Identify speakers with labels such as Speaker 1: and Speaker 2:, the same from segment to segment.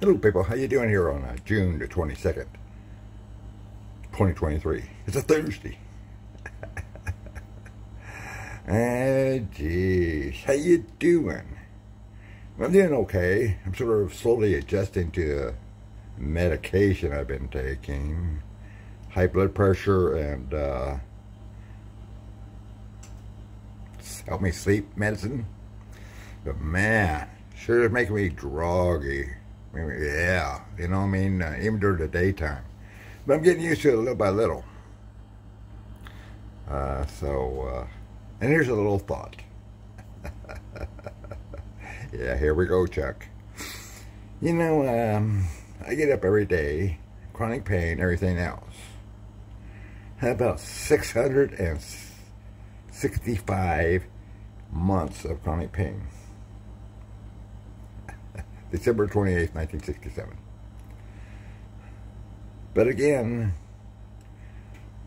Speaker 1: Hello people, how you doing here on uh, June the 22nd, 2023? It's a Thursday. ah, geez, how you doing? I'm doing okay. I'm sort of slowly adjusting to the medication I've been taking. High blood pressure and uh, help me sleep medicine. But man, sure is making me groggy. Yeah, you know what I mean? Uh, even during the daytime. But I'm getting used to it little by little. Uh, so, uh, and here's a little thought. yeah, here we go, Chuck. You know, um, I get up every day, chronic pain, everything else. About 665 months of chronic pain? December 28, 1967. But again,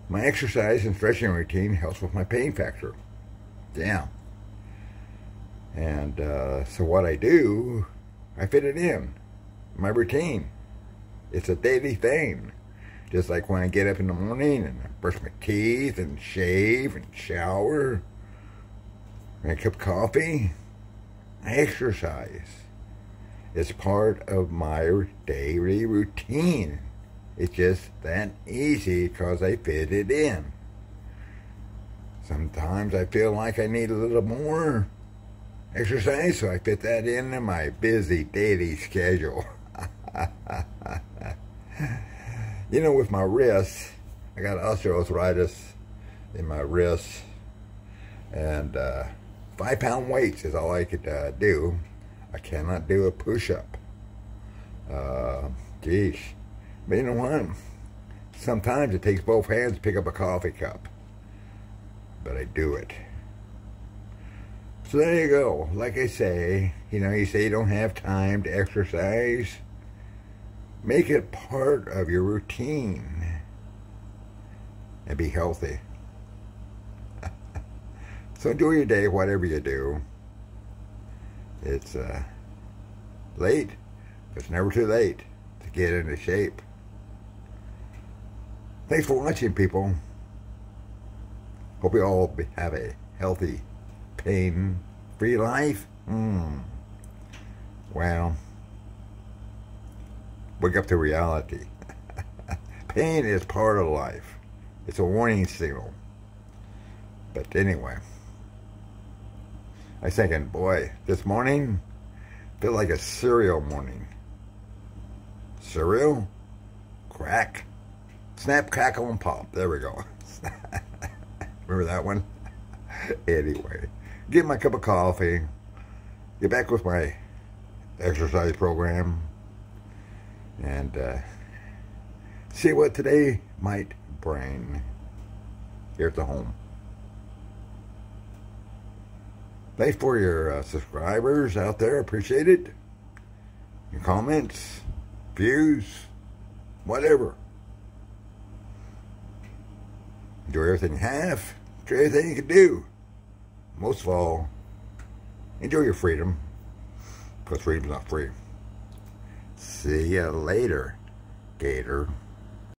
Speaker 1: my exercise and stretching routine helps with my pain factor. Damn. And uh, so what I do, I fit it in. My routine. It's a daily thing. Just like when I get up in the morning and I brush my teeth and shave and shower, and a cup of coffee, I exercise. It's part of my daily routine. It's just that easy because I fit it in. Sometimes I feel like I need a little more exercise, so I fit that in in my busy daily schedule. you know, with my wrists, I got osteoarthritis in my wrists, and uh, five pound weights is all I could uh, do. I cannot do a push-up. Uh, geez. But you know what? Sometimes it takes both hands to pick up a coffee cup. But I do it. So there you go. Like I say, you know, you say you don't have time to exercise. Make it part of your routine. And be healthy. so enjoy your day, whatever you do. It's uh, late. It's never too late to get into shape. Thanks for watching, people. Hope you all have a healthy, pain-free life. Mm. Well, wake up to reality. Pain is part of life. It's a warning signal. But anyway. I was thinking, boy, this morning feel like a cereal morning. Cereal? Crack? Snap, crackle, and pop. There we go. Remember that one? anyway, get my cup of coffee, get back with my exercise program, and uh, see what today might bring here at the home. Thanks for your uh, subscribers out there. Appreciate it. Your comments, views, whatever. Enjoy everything you have. Enjoy everything you can do. Most of all, enjoy your freedom. Because freedom's not free. See ya later, Gator.